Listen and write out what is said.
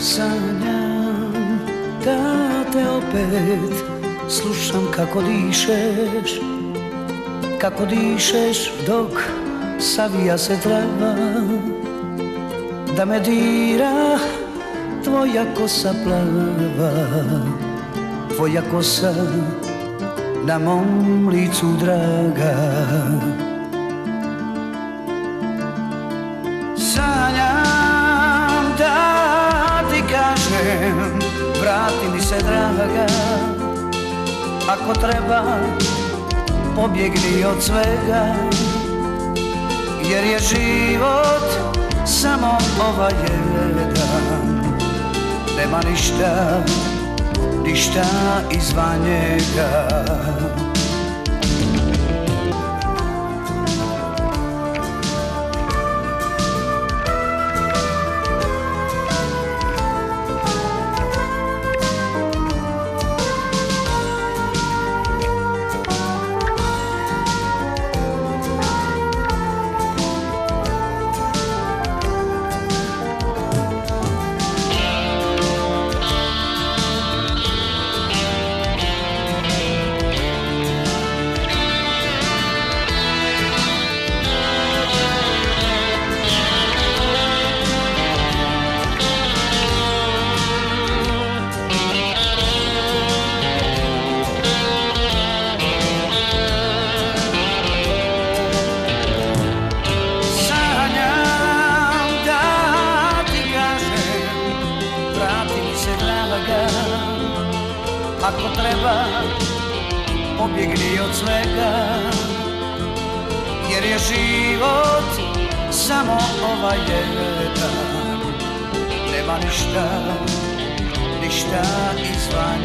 Sanjam da te opet slušam kako dišeš Kako dišeš dok savija se trava Da me dira tvoja kosa plava Tvoja kosa na mom licu draga. Sanjam Ako treba pobjegni od svega Jer je život samo ovaj jedan Nema ništa, ništa izvan njega Ako treba pobjegni od svega. Jer je život samo ovaj jedan. Nema ništa, ništa izvan